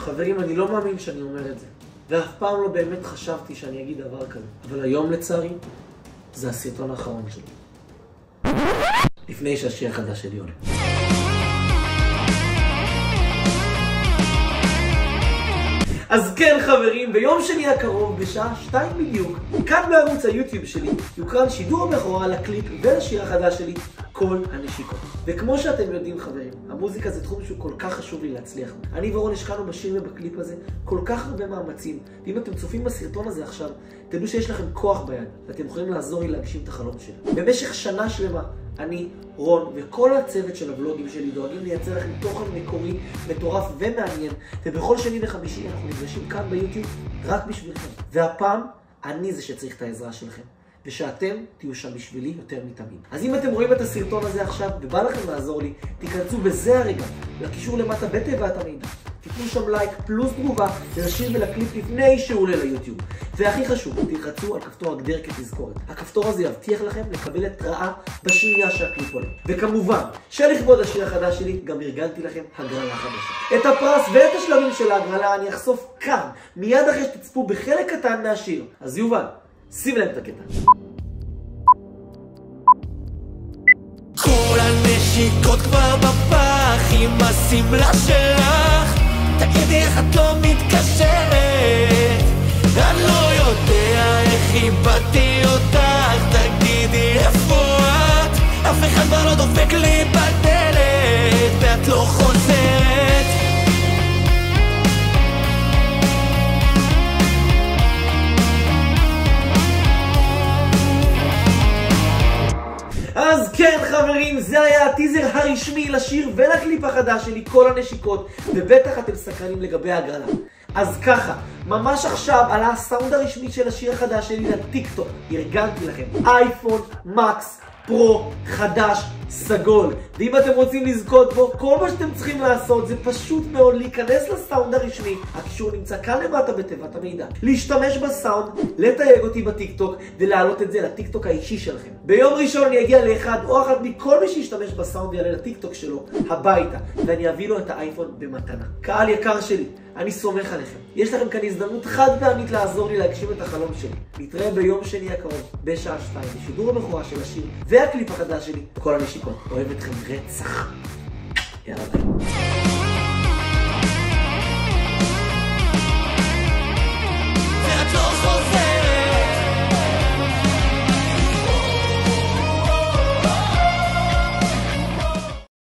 חברים, אני לא מאמין שאני אומר את זה. ואף פעם לא באמת חשבתי שאני אגיד דבר כזה. אבל היום, לצערי, זה הסרטון האחרון שלי. לפני שהשיר החדש שלי עולה. אז כן חברים, ביום שני הקרוב, בשעה שתיים בדיוק, כאן בערוץ היוטיוב שלי, יוקרן שידור בכורה לקליפ ולשיר החדש שלי, כל הנשיקות. וכמו שאתם יודעים חברים, המוזיקה זה תחום שהוא כל כך חשוב לי להצליח. אני ורון השקענו בשיר ובקליפ הזה כל כך הרבה מאמצים, ואם אתם צופים בסרטון הזה עכשיו, תדעו שיש לכם כוח ביד, ואתם יכולים לעזור לי להגשים את החלום שלי. במשך שנה שלמה, אני, רון וכל הצוות של הוולוגים שלי דואגים לייצר לכם תוכן מקורי, מטורף ומעניין, ובכל שני וחמישי אנחנו נפגשים כאן ביוטיוב רק בשבילכם. והפעם, אני זה שצריך את העזרה שלכם. ושאתם תהיו שם בשבילי יותר מתמיד. אז אם אתם רואים את הסרטון הזה עכשיו ובא לכם לעזור לי, תיכנסו בזה הרגע לקישור למטה בתיבת המידע. תיתנו שם לייק פלוס תגובה לשיר ולקליפ לפני שהוא עולה ליוטיוב. והכי חשוב, תלחצו על כפתור הגדר כתזכורת. הכפתור הזה יבטיח לכם לקבל התראה בשנייה שהקליפ עולה. וכמובן, שלכבוד השיר החדש שלי, גם ארגנתי לכם הגרלה חדשה. את הפרס ואת השלבים של ההגרלה אני אחשוף כאן, מיד אחרי שתצפו בחלק קטן מהשיר. אז יובל, שים להם את הקטע. כל הנשיקות כבר בפח עם השמלה שלך תגידי איך את לא מתקשרת אני לא יודע איך איבדתי חברים, זה היה הטיזר הרשמי לשיר ולקליפ החדש שלי, כל הנשיקות, ובטח אתם סקרנים לגבי ההגרלה. אז ככה, ממש עכשיו עלה הסאונד הרשמי של השיר החדש שלי לטיקטוק, ארגנתי לכם, iPhone Max Pro חדש סגול. ואם אתם רוצים לזכות בו, כל מה שאתם צריכים לעשות זה פשוט מאוד להיכנס לסאונד הרשמי, הקישור נמצא כאן למטה בתיבת המידע, להשתמש בסאונד, לתייג אותי בטיקטוק ולהעלות את זה לטיקטוק האישי שלכם. ביום ראשון אני אגיע לאחד או אחת מכל מי שישתמש בסאונד ויעלה לטיקטוק שלו הביתה, ואני אביא לו את האייפון במתנה. קהל יקר שלי, אני סומך עליכם. יש לכם כאן הזדמנות חד פעמית לעזור לי להגשים את החלום שלי. נתראה ביום שני הקרוב, בשעה שתיים, בשידור הבכורה של השיר והקליפ החדש שלי, כל הנשיקות. אוהב אתכם רצח. יאללה ביי.